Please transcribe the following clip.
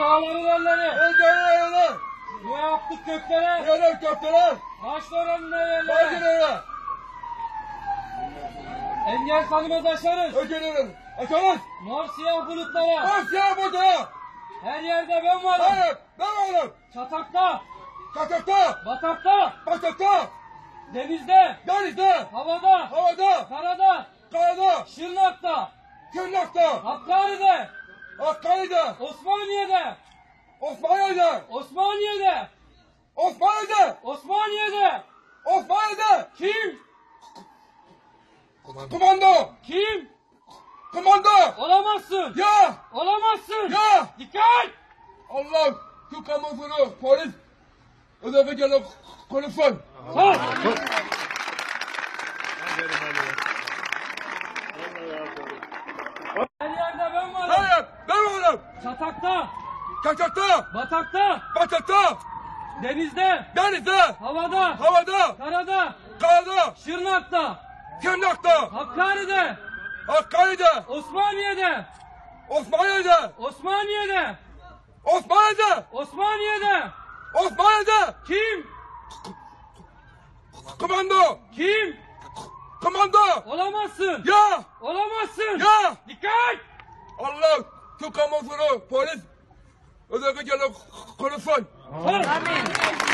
Öldürün yerler. Ne yaptık göklere? Yerler köfteler. Taşlar önüne yerlere. Bacıları. Engel tanımaz aşarız. Öldürün. Açalım. Mor siyah bulutlara. Bak ya burada. Her yerde ben varım. Hayır. Ben varım. Çatakta, Kaçakta. batakta, Batakta. denizde, Denizde. havada, Havada. karada, Karada. Şırnak'ta, Tırnakta. Hakkari'de, Hakkari'de. Osmaniye'de, Osmaniye'de. Osmaniye'de, Osmaniye'de. Osmaniye'de. Osmaniye'de. Kim? Komando. Kim? Komando. Olamazsın. Ya. Olamazsın. Ya. Dikkat! Allah. Şu kamufunu polis. Özellikle gelip konuşsun. Sağ. Her yerde ben varım. Hayır. Ben varım. Çatakta, Kaçakta. batakta, Batakta. denizde, Denizde. havada, Havada. karada, Karada. Şırnak'ta, Tırnakta. Hakkari'de, Hakkari'de. Osmaniye'de, Osmaniye'de. Osmaniye'de, Osmaniye'de. Osmaniye'de. Osmaniye'de. Kim? Komando. Kim? Komando. Olamazsın. Ya. Olamazsın. Ya. Dikkat! Allah. Şu kamufunu polis. Özellikle gelip konuşsun. Sağ.